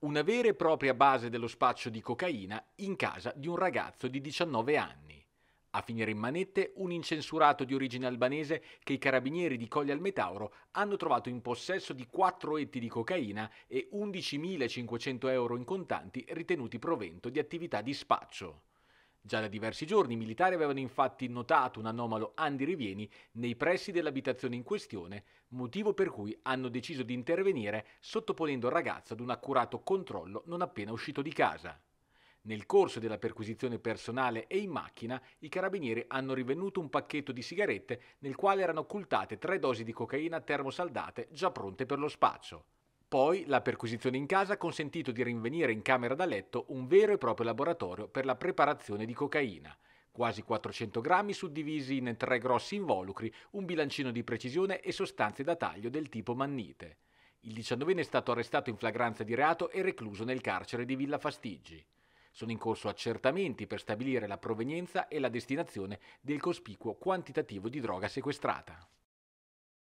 Una vera e propria base dello spaccio di cocaina in casa di un ragazzo di 19 anni. A finire in manette un incensurato di origine albanese che i carabinieri di Coglia al Metauro hanno trovato in possesso di 4 etti di cocaina e 11.500 euro in contanti ritenuti provento di attività di spaccio. Già da diversi giorni i militari avevano infatti notato un anomalo Andy Rivieni nei pressi dell'abitazione in questione, motivo per cui hanno deciso di intervenire sottoponendo il ragazzo ad un accurato controllo non appena uscito di casa. Nel corso della perquisizione personale e in macchina, i carabinieri hanno rivenuto un pacchetto di sigarette nel quale erano occultate tre dosi di cocaina termosaldate già pronte per lo spaccio. Poi la perquisizione in casa ha consentito di rinvenire in camera da letto un vero e proprio laboratorio per la preparazione di cocaina. Quasi 400 grammi suddivisi in tre grossi involucri, un bilancino di precisione e sostanze da taglio del tipo mannite. Il 19enne è stato arrestato in flagranza di reato e recluso nel carcere di Villa Fastiggi. Sono in corso accertamenti per stabilire la provenienza e la destinazione del cospicuo quantitativo di droga sequestrata.